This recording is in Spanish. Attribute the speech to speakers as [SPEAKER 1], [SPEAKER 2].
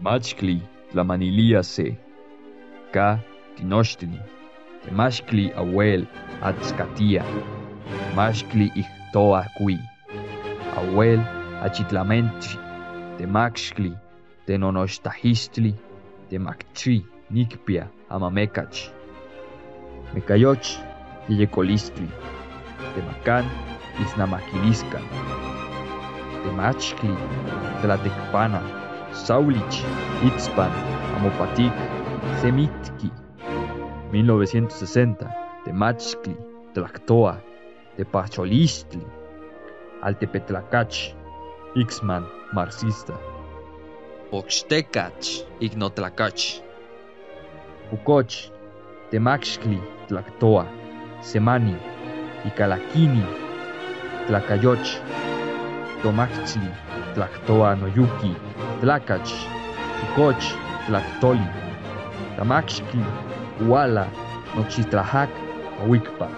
[SPEAKER 1] Machkli tlamanilia se. Ka tinochtli. Temachkli awel atskatia. Machkli ihtoa kui. Awel achitlamentri. Temachkli tenonochtahistli. Temakchi nikpia amamekach. Mekayoch yeyekolistli. Temakan isnamakiliskan. Temachkli tlatekpana. Saulich, Itzpan, Amopatic, Semitki. 1960, Temachkli, Tlactoa, Tepacholistli, Altepetlacach, Ixman, marxista.
[SPEAKER 2] Oxtecach, Ignotlacach.
[SPEAKER 1] Pucoch, Temachkli, Tlactoa, Semani, Icalaquini, Tlacayoch, Tomachli, Tlactoa Noyuki, Tlacach, Pucoch, Tlactoli, Tamaxcli, Uala, Nochitlajac, Huicpa.